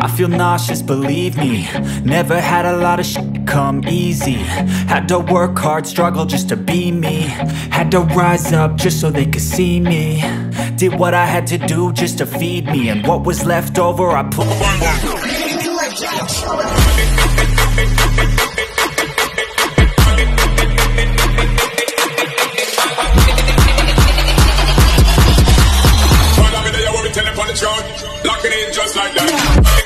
I feel nauseous, believe me. Never had a lot of shit come easy. Had to work hard, struggle just to be me. Had to rise up just so they could see me. Did what I had to do just to feed me. And what was left over I put Locking in just like that.